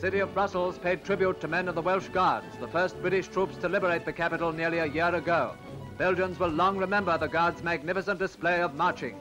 city of Brussels paid tribute to men of the Welsh Guards, the first British troops to liberate the capital nearly a year ago. Belgians will long remember the Guards' magnificent display of marching.